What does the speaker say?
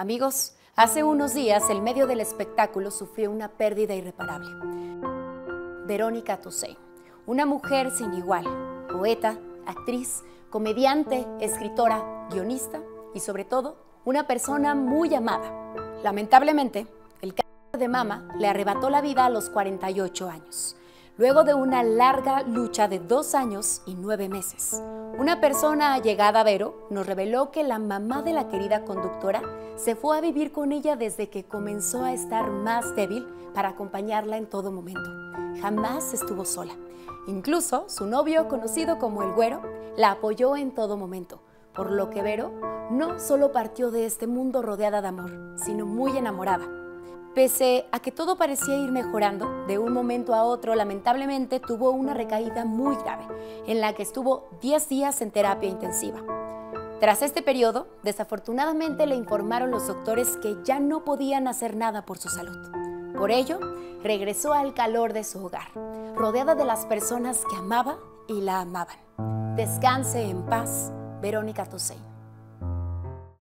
Amigos, hace unos días el medio del espectáculo sufrió una pérdida irreparable. Verónica Toussaint, una mujer sin igual, poeta, actriz, comediante, escritora, guionista y sobre todo una persona muy amada. Lamentablemente, el cáncer de mama le arrebató la vida a los 48 años, luego de una larga lucha de dos años y nueve meses. Una persona allegada a Vero nos reveló que la mamá de la querida conductora se fue a vivir con ella desde que comenzó a estar más débil para acompañarla en todo momento. Jamás estuvo sola. Incluso su novio, conocido como el Güero, la apoyó en todo momento, por lo que Vero no solo partió de este mundo rodeada de amor, sino muy enamorada. Pese a que todo parecía ir mejorando, de un momento a otro lamentablemente tuvo una recaída muy grave, en la que estuvo 10 días en terapia intensiva. Tras este periodo, desafortunadamente le informaron los doctores que ya no podían hacer nada por su salud. Por ello, regresó al calor de su hogar, rodeada de las personas que amaba y la amaban. Descanse en paz, Verónica Toussaint.